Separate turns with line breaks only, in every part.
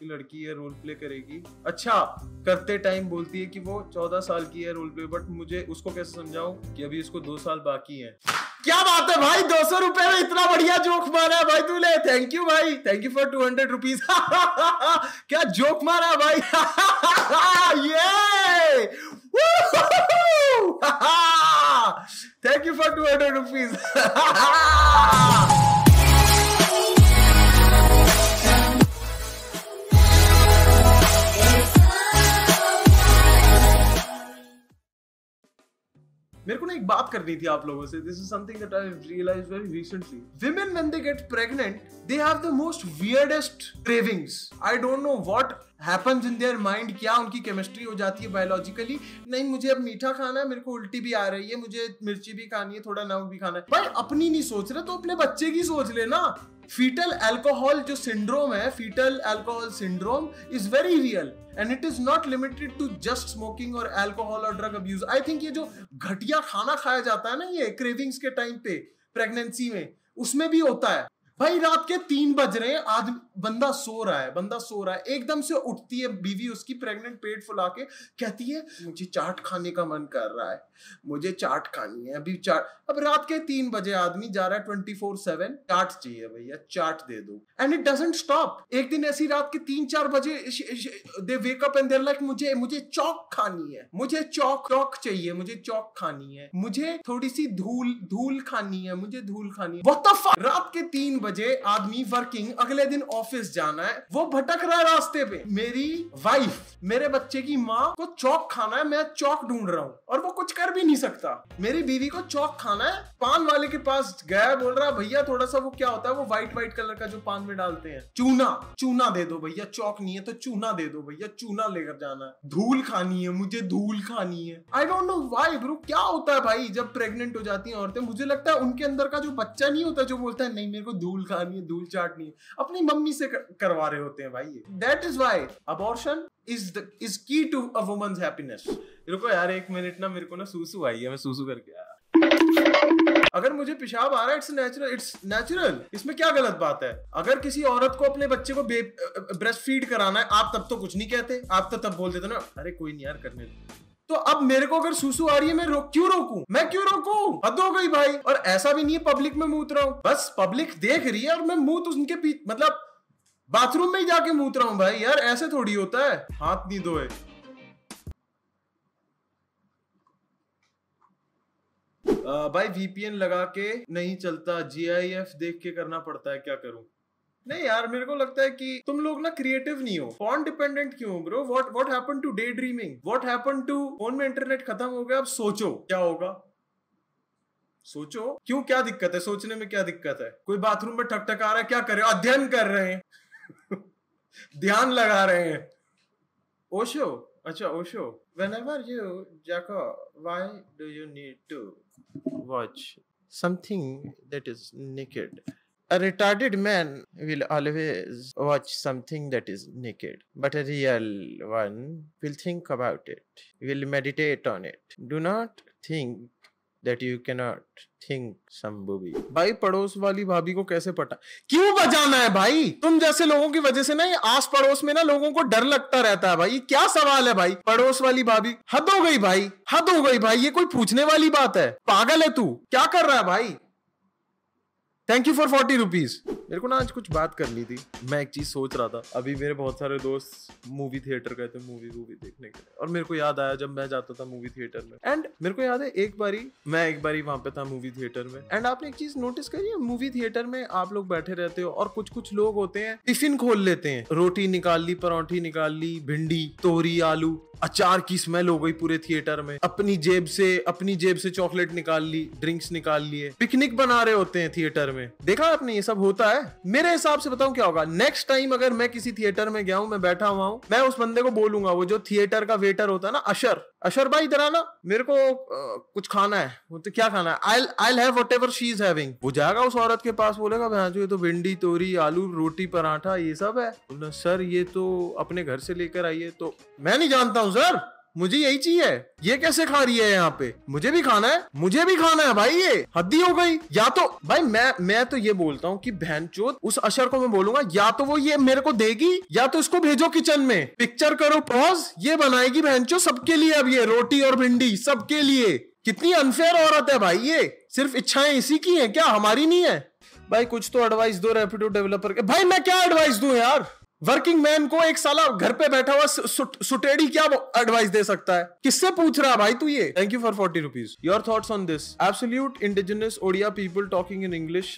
कि लड़की है रोल प्ले करेगी। अच्छा करते टाइम बोलती है कि वो चौदह साल की है रोल प्ले बट मुझे उसको कैसे समझाऊं कि अभी इसको दो साल बाकी है? क्या बात है भाई? दो सौ रुपए में इतना बढ़िया जोक मारा है भाई तूने। थैंक यू भाई। Thank you for two hundred rupees क्या जोक मारा भाई? ये thank you for two hundred rupees मेरे को ना एक बात करनी थी आप लोगों से। This is something that I realise very recently women, when they get pregnant, they have the most weirdest cravings. I don't know what happens in their mind, क्या उनकी केमिस्ट्री हो जाती है बायोलॉजिकली नहीं, मुझे अब मीठा खाना है, मेरे को उल्टी भी आ रही है, मुझे मिर्ची भी खानी है, थोड़ा नमक भी खाना है। भाई अपनी नहीं सोच रहे तो अपने बच्चे की सोच लेना। फीटल अल्कोहल जो सिंड्रोम है foetal alcohol syndrome is very real and it is not limited to just smoking और अल्कोहल और ड्रग अब्यूज आई थिंक ये जो घटिया खाना खाया जाता है ना ये क्रेविंग्स के टाइम पे प्रेगनेंसी में, उसमें भी होता है। भाई रात के तीन बज रहे हैं, आदमी बंदा सो रहा है, बंदा सो रहा है, एकदम से उठती है बीवी उसकी प्रेग्नेंट पेट फुला के, कहती है, मुझे चाट खाने का मन कर रहा है, मुझे चाट खानी है, अभी चाट अब रात के तीन बजे आदमी जा रहा है ट्वेंटी फोर सेवन चाट चाहिए भैया, चाट दे दो एंड इट डजेंट स्टॉप एक दिन ऐसी रात के तीन चार बजे they wake up and there like मुझे मुझे चौक खानी है, मुझे चौक चौक चाहिए, मुझे चौक खानी है, मुझे थोड़ी सी धूल धूल खानी है, मुझे धूल खानी है? रात के तीन बजे आदमी वर्किंग अगले दिन ऑफ़िस जाना है, वो भटक रहा है रास्ते पे। मेरी वाइफ मेरे बच्चे की माँ को चौक खाना है, मैं चौक ढूंढ रहा हूँ, और वो कुछ कर भी नहीं सकता। मेरी बीवी को चौक खाना है, पान वाले के पास गया, बोल रहा, भैया थोड़ा सा वो क्या होता है, वो व्हाइट व्हाइट कलर का जो पान में डालते हैं। चूना चूना दे दो भैया, चौक नहीं है तो चूना दे दो भैया, चूना लेकर जाना है। धूल खानी है मुझे, धूल खानी है। I don't know why bro क्या होता है भाई, जब प्रेग्नेंट हो जाती है औरतें, मुझे लगता है उनके अंदर का जो बच्चा नहीं होता, जो बोलता है, नहीं, मेरे को धूल खानी है, धूल चाटनी है। अपनी मम्मी से करवा रहे होते हैं भाई that is why abortion is the is key to a woman's happiness रुको यार एक मिनट ना मेरे को ना सूसू आई है मैं सूसू करके आया। अगर मुझे पेशाब आ रहा है इट्स नेचुरल इट्स नेचुरल इसमें क्या गलत बात है? अगर किसी औरत को अपने बच्चे को ब्रेस्ट फ़ीड कराना है आप तब तो कुछ नहीं कहते आप तो तब बोल देते ना अरे कोई नहीं यार करने दो। तो अब मेरे को अगर सुसु आ रही है मैं रोक क्यों रोकू? मैं क्यों रोकू? हद हो गई भाई। और ऐसा भी नहीं है पब्लिक में मूत रहा। हूँ बस पब्लिक देख रही है और मैं मुँह तो उनके पीछे मतलब बाथरूम में ही जाके मूत रहा हूँ भाई, यार ऐसे थोड़ी होता है। हाथ नहीं धोए। भाई वीपीएन लगा के नहीं चलता जीआईएफ देख के करना पड़ता है, क्या करूँ? नहीं यार, मेरे को लगता है कि तुम लोग ना क्रिएटिव नहीं हो। फ़ोन डिपेंडेंट क्यों हो bro what what happen to the dreaming what happen to phone में इंटरनेट खत्म हो गया? अब सोचो, क्या होगा? सोचो, क्यों क्या दिक्कत है? सोचने में क्या दिक्कत है? कोई बाथरूम में ठक ठक आ रहा है, क्या कर रहे हो? अध्ययन कर रहे हैं। ध्यान लगा रहे हैं ओशो अच्छा Osho whenever you jacko why do you need to watch something that is naked a retarded man will always watch something that is naked but a real one will think about it will meditate on it do not think that you cannot think some booby. भाई, पड़ोस वाली भाभी को कैसे पटा क्यों बजाना है भाई? तुम जैसे लोगों की वजह से ना, ये आस पड़ोस में ना लोगों को डर लगता रहता है भाई। क्या सवाल है भाई? पड़ोस वाली भाभी, हद हो गई भाई, हद हो गई भाई, ये कोई पूछने वाली बात है? पागल है तू? क्या कर रहा है भाई? Thank you for forty rupees मेरे को ना आज कुछ बात करनी थी। मैं एक चीज़ सोच रहा था। अभी मेरे बहुत सारे दोस्त मूवी थिएटर गए थे मूवी वूवी देखने के लिए। और मेरे को याद आया जब मैं जाता था मूवी थिएटर में। एंड मेरे को याद है, एक बारी, मैं एक बारी वहाँ पे था मूवी थिएटर में। एंड आपने एक चीज़ नोटिस करी है? मूवी थिएटर में आप लोग बैठे रहते हो और कुछ कुछ लोग होते हैं टिफ़िन खोल लेते हैं। रोटी निकाल ली, परौठी निकाल ली, भिंडी, तोरी, आलू, अचार की स्मेल हो गई पूरे थिएटर में। अपनी जेब से, अपनी जेब से चॉकलेट निकाल ली ड्रिंक्स निकाल लिए। पिकनिक बना रहे होते हैं थिएटर में। देखा आपने ये सब होता है। मेरे हिसाब से बताऊँ क्या होगा? नेक्स्ट टाइम अगर मैं किसी थिएटर में गया हूँ मैं बैठा हुआ हूँ मैं उस बंदे को बोलूँगा वो जो थिएटर का वेटर होता है ना अशर। अशर भाई इधर आना। मेरे को आ, कुछ खाना है। वो तो क्या खाना है? I I have whatever she is having वो जाएगा उस औरत के पास बोलेगा भैया जो ये तो भिंडी तोरी आलू रोटी पराठा ये सब है। सर ये तो अपने घर से लेकर आइए तो मैं नहीं जानता हूँ सर। मुझे यही चाहिए। ये कैसे खा रही है यहाँ पे? मुझे भी खाना है? मुझे भी खाना है भाई ये। हद्दी हो गई। या तो भाई मैं मैं तो ये बोलता हूँ कि बहन चोत उस अशर को मैं बोलूँगा, या तो वो ये मेरे को देगी, या तो इसको भेजो किचन में। पिक्चर करो पॉज ये बनाएगी बहन सबके लिए अब ये, रोटी और भिंडी, सबके लिए। कितनी अनफेयर औरत है भाई ये। सिर्फ़ इच्छाएँ इसी की है, क्या हमारी नहीं है? भाई कुछ तो एडवाइस दो रेपिडो डेवलपर के। भाई मैं क्या एडवाइस दू यार? वर्किंग मैन को एक साला घर पे बैठा हुआ सुटेड़ी क्या एडवाइस दे सकता है? किससे पूछ रहा भाई तू ये? Thank you for forty rupees your thoughts on this absolute indigenous Odia people talking in English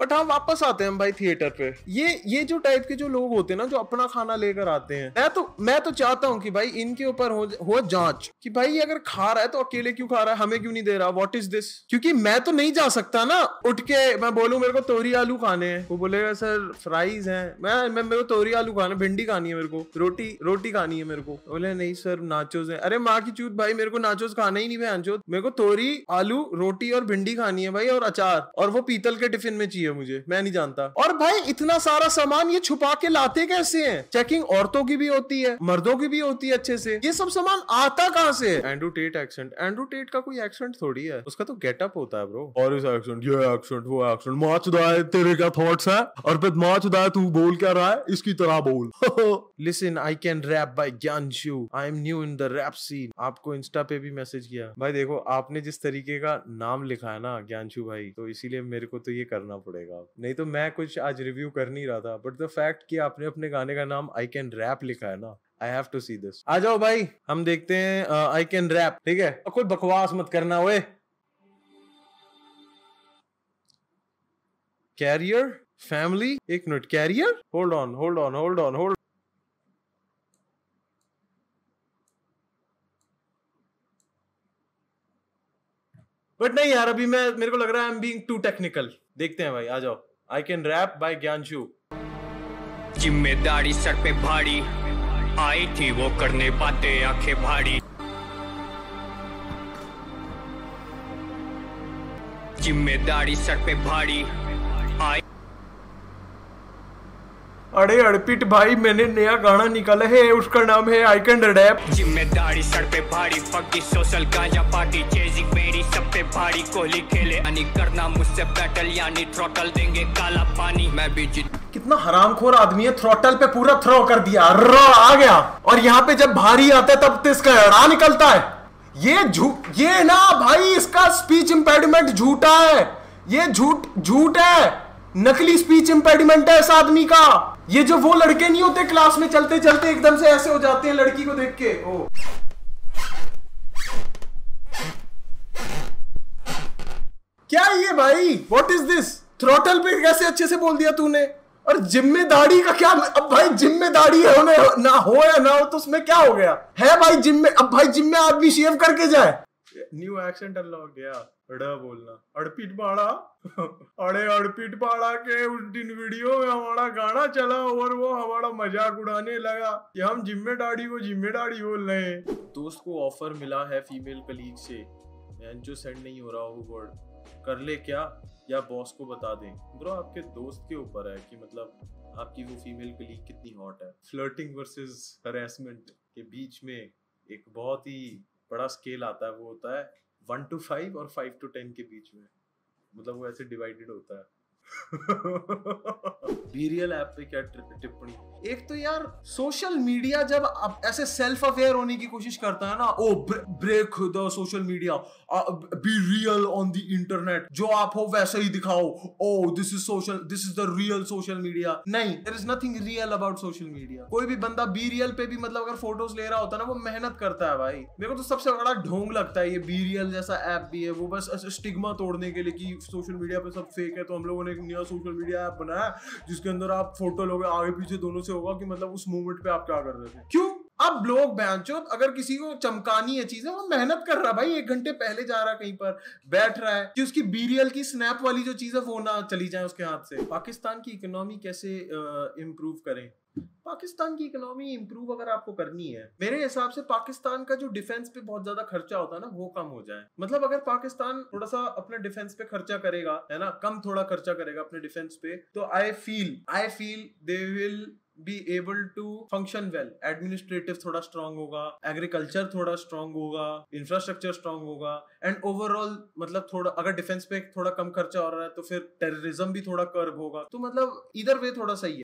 but हम वापस आते हैं भाई थिएटर पे। ये ये जो टाइप के जो लोग होते हैं ना जो अपना खाना लेकर आते हैं मैं तो मैं तो चाहता हूँ कि भाई इनके ऊपर हो, हो जाँच कि भाई अगर खा रहा है तो अकेले क्यों खा रहा है हमें क्यों नहीं दे रहा व्हाट इज़ दिस क्योंकि मैं तो नहीं जा सकता ना उठ के मैं बोलू मेरे को तोरी आलू खाने हैं। वो बोलेगा सर फ्राइज है। मैं मैं मेरे को तोरी आलू खाना भिंडी खानी है मेरे को रोटी रोटी खानी है मेरे को। बोले नहीं सर नाचोज है। अरे माँ की चूत भाई मेरे को नाचोज खाना ही नहीं भाई मेरे को तोरी आलू रोटी और भिंडी खानी है भाई और अचार और वो पीतल के टिफ़िन में चाहिए मुझे। मैं नहीं जानता। और भाई इतना सारा सामान ये छुपा के लाते कैसे हैं? चेकिंग औरतों की भी होती है मर्दों की भी होती है अच्छे से। ये सब सामान आता कहाँ से? Andrew Tate accent Andrew Tate का कोई एक्सेंट थोड़ी है। उसका तो गेटअप होता है ब्रो और इस एक्सेंट ये एक्सेंट वो एक्सेंट माँ चुदाए तेरे क्या थॉट्स है? और फिर माँ चुदाए तू बोल क्या रहा है? इसकी तरह बोल। Listen I can rap by Gyanshu I am new in the rap scene आपको इंस्टा पे भी मैसेज किया। भाई देखो आपने जिस तरीके का नाम लिखा है ना ज्ञानशु भाई तो इसीलिए मेरे को तो ये करना पड़ेगा। नहीं तो मैं कुछ आज रिव्यू कर नहीं रहा था बट द फैक्ट कि आपने अपने गाने का नाम आई कैन रैप लिखा है ना I have to see this आ जाओ भाई, हम देखते हैं आई कैन रैप ठीक है? कोई बकवास मत करना हुए कैरियर फैमिली एक minute career hold on hold on hold on hold but नहीं यार, अभी मैं, मेरे को लग रहा है I am being too technical देखते हैं भाई, आ जाओ। I can rap by Gyanshu
ज़िम्मेदारी सर पे भारी। आई थी वो करने पाते आँखें भारी। ज़िम्मेदारी सर पे भारी।
अरे अड़पिट भाई मैंने नया गाना निकाला है उसका नाम है आई कैन रैप
ज़िम्मेदारी सर पे भारी फकी सोशल गांजा पार्टी चेजिंग मेरी सब पे भारी कोहली खेले यानी करना मुझसे बैटल यानी थ्रोटल देंगे काला पानी। मैं भी जित
कितना हरामखोर आदमी है थ्रोटल पे पूरा थ्रो कर दिया र आ गया। और यहाँ पे जब भारी आता है तब तो इसका अड़ा निकलता है। ये झूठ ये ना भाई इसका स्पीच इम्पेडिमेंट झूठा है। ये झूठ झूठ है। नकली स्पीच इम्पेडिमेंट है इस आदमी का। ये जो वो लड़के नहीं होते क्लास में, चलते चलते एकदम से ऐसे हो जाते हैं लड़की को देख के। ओ। क्या ये भाई? व्हाट इज़ दिस थ्रोटल पे कैसे अच्छे से बोल दिया तूने? और ज़िम्मेदारी का क्या अब भाई ज़िम्मेदारी होने ना हो या ना हो तो उसमें क्या हो गया? है भाई जिम्मे अब भाई जिम्मे आदमी शेव करके जाए। न्यू एक्सेंट अनलॉक गया, अड़ा बोलना। अड़पीट पाड़ा अरे अड़पीट पाड़ा के उस दिन वीडियो में हमारा गाना चला और वो हमारा मज़ाक उड़ाने लगा। कि हम ज़िम्मेदारी को ज़िम्मेदारी बोल रहे हैं। दोस्त को ऑफ़र मिला है फीमेल कलीग से। जो सेंड नहीं हो रहा वो वर्ड कर ले क्या? या बॉस को बता दें। ब्रो आपके दोस्त के ऊपर है कि मतलब आपकी वो फीमेल कलीग कितनी हॉट है। फ्लर्टिंग वर्सेस हरेसमेंट के बीच में एक बहुत ही बड़ा स्केल आता है, वो होता है वन टू फाइव और फाइव टू टेन के बीच में। मतलब वो ऐसे डिवाइडेड होता है। बीरियल ऐप पे क्या टिप्पणी एक तो यार सोशल मीडिया जब ऐसे सेल्फ अवेयर होने की कोशिश करता है ना, ओ break the social media be real on the internet जो आप हो वैसे ही दिखाओ, ओ this is social this is the real social media नहीं there is nothing real about social media कोई भी बंदा बी रियल पे भी मतलब अगर फ़ोटोज़ ले रहा होता है ना, वो मेहनत करता है भाई। मेरे को तो सबसे बड़ा ढोंग लगता है ये बी रियल जैसा ऐप भी है, वो बस स्टिग्मा तोड़ने के लिए कि सोशल मीडिया पे सब फेक है तो हम लोगों ने एक नया सोशल मीडिया ऐप बनाया जिसके अंदर आप फ़ोटो लोगे, आगे पीछे दोनों से होगा कि मतलब उस मोमेंट पे आप क्या कर रहे थे। क्यों? अब लोग बैंचो अगर किसी को चमकानी है चीज़ें, वो मेहनत कर रहा भाई, एक घंटे पहले जा रहा कहीं पर, बैठ रहा है, कि उसकी बीरियल की स्नैप वाली जो चीज़ है वो ना चली जाए उसके हाथ से। पाकिस्तान की इकोनॉमी कैसे इम्प्रूव करें? पाकिस्तान की इकोनॉमी इंप्रूव अगर आपको करनी है, मेरे हिसाब से पाकिस्तान का जो डिफेंस पे बहुत ज़्यादा खर्चा होता है ना, वो कम हो जाए। मतलब अगर पाकिस्तान थोड़ा सा अपने डिफेंस पे खर्चा करेगा, है ना, कम थोड़ा खर्चा करेगा अपने डिफेंस पे तो I feel I feel they will be able to function well administrative थोड़ा स्ट्रांग होगा एग्रीकल्चर थोड़ा स्ट्रांग होगा इंफ्रास्ट्रक्चर स्ट्रांग होगा एंड ओवरऑल मतलब थोड़ा, अगर डिफेंस पे थोड़ा कम खर्चा हो रहा है तो फिर टेररिज्म भी थोड़ा कर्व होगा। तो मतलब इधर वे थोड़ा सही है।